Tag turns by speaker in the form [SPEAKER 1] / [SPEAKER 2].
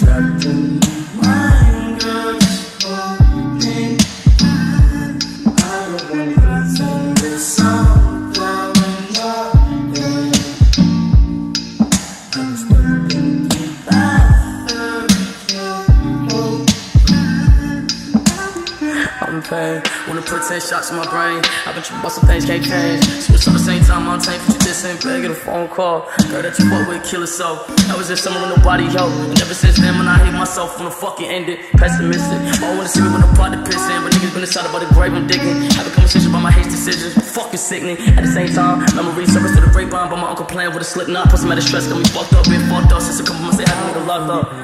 [SPEAKER 1] trapped in mind, girl, in
[SPEAKER 2] pain. Wanna put 10 shots in my brain. I've been tripping about some things can't change. Switch on the same time, I'm tank, but you just ain't beg a phone call. Girl that you fuck with, kill herself. That was just summer with nobody, yo. And ever since then, when I hate myself, wanna fucking end it. Pessimistic. All wanna see me with a pot to piss in. But niggas been inside about the grave, I'm digging. Have a conversation about my hate decisions. Fucking sickening. At the same time, memories surface to the grapevine. But my uncle playing with a slip knot. Put some out of stress, got me fucked up, been fucked up since a couple months. They had a nigga locked up.